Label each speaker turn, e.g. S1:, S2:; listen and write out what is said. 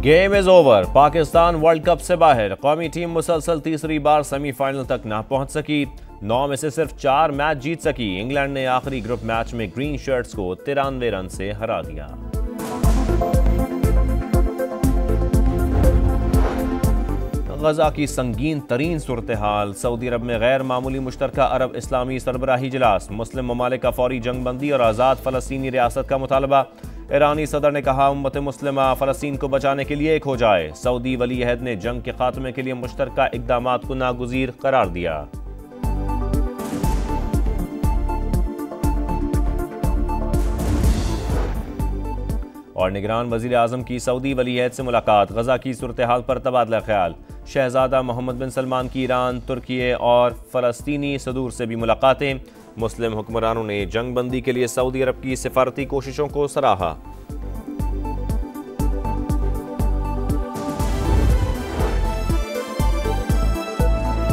S1: Game is over Pakistan world cup से बाहर। कौमी टीम मुसलसल तीसरी बार सेमीफाइनल तक ना पहुँच सकी। नौ में से सिर्फ़ चार मैच जीत सकी। इंग्लैंड ने आखिरी ग्रुप मैच में ग्रीन शर्ट्स को तिरानवे रन से हरा दिया। गजा की संगीन तरीन सूरत हाल सऊदी अरब में गैर मामूली मुश्तर अरब इस्लामी सरबराही इजलास, मुस्लिम ममालिक का फौरी जंगबंदी और आज़ाद फ़लस्तनी रियासत का मुतालबा। ईरानी सदर ने कहा, उम्मत मुस्लिम फ़लस्तीन को बचाने के लिए एक हो जाए। सऊदी वली अहद ने जंग के खात्मे के लिए मुश्तर इकदाम को नागजीर करार दिया। और निगरान वजी अजम की सऊदी वलीहद से मुलाकात। गजा की सूरत हाल पर तबादला ख्याल। शहजादा मोहम्मद बिन सलमान की ईरान, तुर्की और फ़लस्तनी सदूर से भी मुलाकातें। मुस्लिम हुक्मरानों ने जंग बंदी के लिए सऊदी अरब की सफारती कोशिशों को सराहा।